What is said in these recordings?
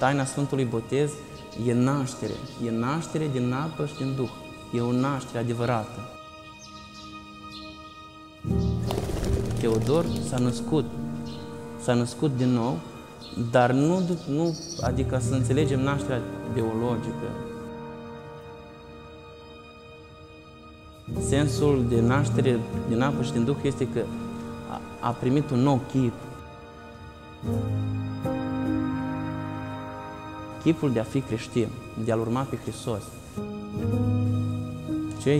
taina Sfântului Botez e naștere. E naștere din apă și din Duh. E o naștere adevărată. Teodor s-a născut. S-a născut din nou, dar nu, nu adică să înțelegem nașterea biologică. Sensul de naștere din apă și din Duh este că a, a primit un nou chip. Chipul de a fi creștin, de a-L urma pe Hristos. Ce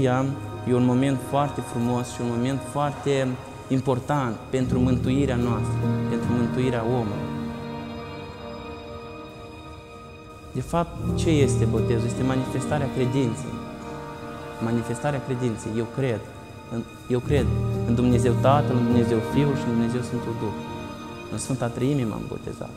e un moment foarte frumos și un moment foarte important pentru mântuirea noastră, pentru mântuirea omului. De fapt, ce este botezul? Este manifestarea credinței. Manifestarea credinței. Eu cred. Eu cred în Dumnezeu Tatăl, în Dumnezeu Fiul și în Dumnezeu Sfântul Duh. În Sfânta Treime m-am botezat.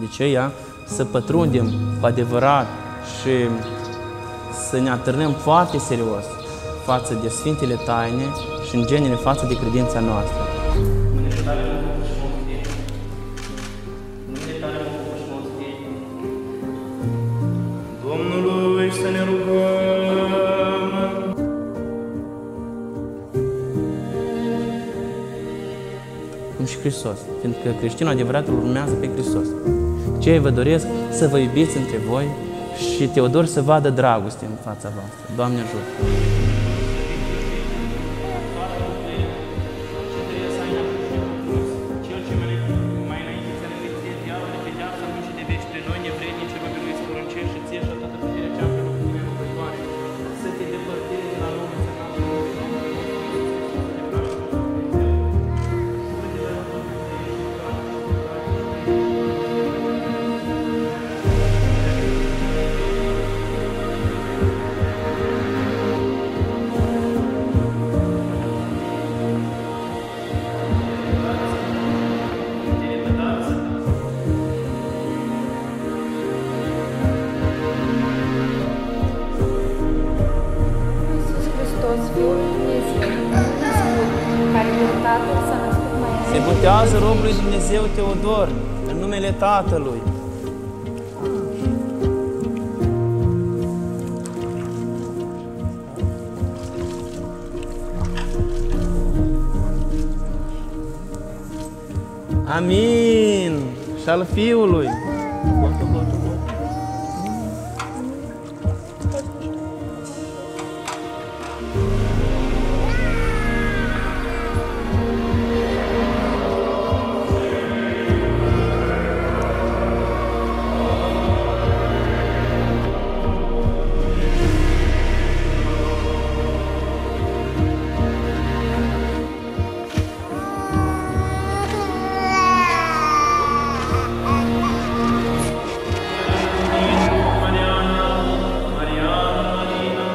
De ce ea? Să pătrundem cu adevărat și să ne atârnăm foarte serios față de Sfintele Taine și în genere față de credința noastră. Domnului să ne rugăm. Hristos, fiindcă creștinul adevărat urmează pe Hristos. Ce vă doresc să vă iubiți între voi și Teodor să vadă dragoste în fața voastră. Doamne ajută! Botează robul lui Dumnezeu Teodor în numele Tatălui. Amin. Și șal Fiului.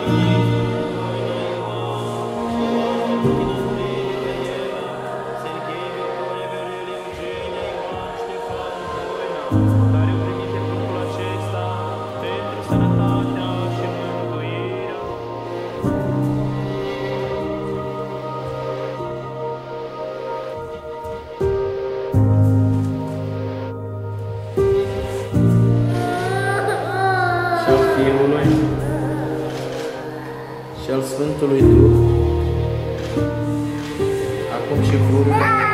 Amen. Și al Sfântului Duh, acum și pururea